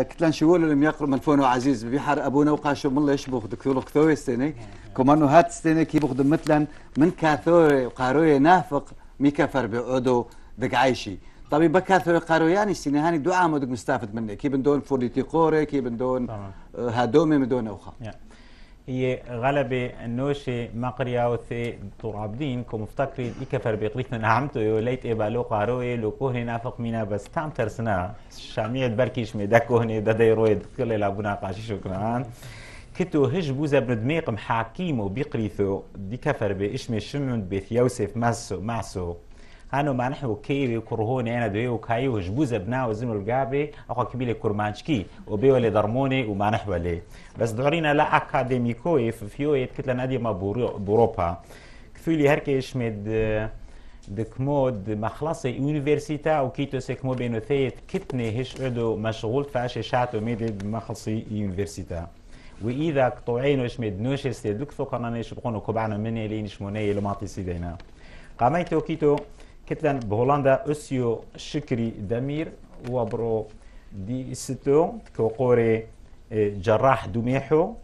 آه كتلان شوول اللي يقرب ملفون عزيز بيحر أبونا وقاشو من الله يشبخ دكتور كثوي السنة كمان هات السنة كي بخدم مثلا من كاثوري وقاروي نافق ميكفر بعودو دق عايشي طبي بكاثوري قاروي يعني السنة هاني دعاء مدق مستافد منه كي بندون فوليتي قوري كي بندون هادومي مدون أوخا. هي غلبة النوشة مقريا وثي طور عبدين كو مفتكرين إكفر بيقريتنا نعمتو يو ليت إبالو قاروي لو كوهني نافق مينا بس تام ترسنا. شامية بركيش مي دا كوهني دا دي رويد كل لابونا قاشي شكرا. كتو هج بوزا بن دميق محاكيمو بيقريثو دي كفر بإشمي شمون بيث يوسف ماسو معسو هانو ما نحو كيري كرهون أنا دويو كايو هجبوزة بنا وزنو القابي أخو كبيلي كرمانشكي وبيو اللي درموني وما نحو لي بس دورينا لا اكاديميكوي في فيو يتكتلا نادي ما بوروبا كفولي هركي مد دكمود مخلصي يونيفرسيتا وكيتو سيكمو بينو ثيت كتني هش عدو مشغول فاشي شاتو ميدي مخلصي يونيفرسيتا. وإذا قطوعين وش مد نوشس يدوك ثو قنانيش بقونو كوبعنا مني لينش موني لماطي سيدينا. قاميتو كيتو كتلن بهولندا أسيو شكري دمير وبرو دي ستو كوقوري جراح دوميحو.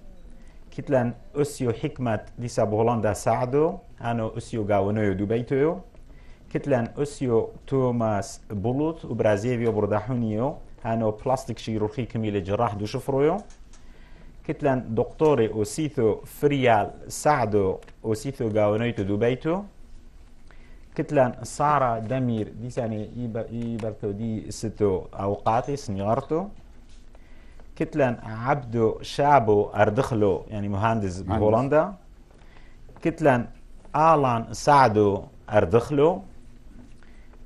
كتلن أسيو حكمة ديسا بهولندا ساعدو. أنا أسيو غاونيو دوبيتو كتلن أسيو توماس بولوت وبرازيليو برداحونيو. أنا بلاستيك شيروخي كميل جراح دو شفرويو كتلن دكتوري أوسيثو فريال ساعدو. أوسيثو غاونيو دوبيتو. كتلان سارة دمير دي ساني يبرتو دي ستو أوقاتي سنيارتو كتلان عبدو شابو أردخلو يعني مهندس بهولندا. كتلان آلان سعدو أردخلو.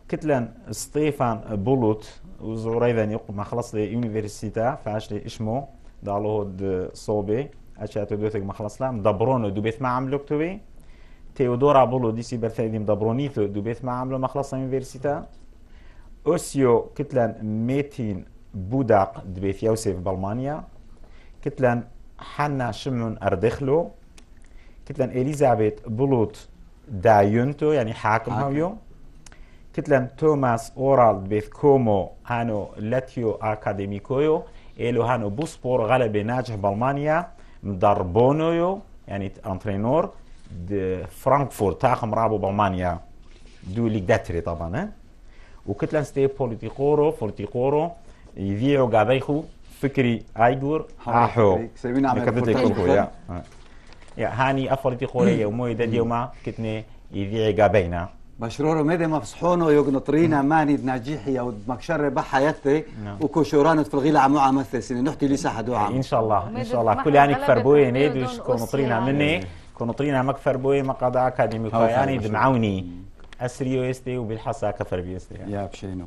كتلان ستيفان بولوت وزوريدا يقوم ما خلص لي يونيفرسيتا فاش لي اسمه دالو صوبي أشاتو دوثك ما خلص لا مدبرونو دوبيت ما عملو تيودورا بولو ديسي برثايدي مدبرونيثو دو بيت ما عملو مخلص يونيفرسيتا أوسيو كتلان ميتين بوداق دبيت يوسف بألمانيا. كتلان حنا شمون أردخلو. كتلان إليزابيث بولوت دايونتو يعني حاكم هاويو. كتلان توماس أورال دبيت كومو هانو لاتيو أكاديميكويو. إلو هانو بوسبور غلبة ناجح بألمانيا. مدربونو يعني انترينور فرانكفورت تاخم رابو بالمانيا دو ليك داتري طبعا وكتلان ستي بوليتيقورو فورتيقورو يذيعو قابيخو فكري ايغور احو سيبين عمل يا يا هاني افرتي قوري وموي دا ديوما كتني يذيع قابينا مشرورو ميدي مفصحونو يقنطرينا ماني ناجيحي أو مكشر بحياتي وكوشورانو في الغيلة عمو عمثل سنة. نحتي لي ساحة دوعة ان شاء الله ان شاء الله كل يعني كفر بوي نيدوش كونطرينا مني كونطرينا مكفر بوي مقاضى اكاديمي يعني دمعوني اسريو استي وبالحصة كفر بيستي يا بشينو.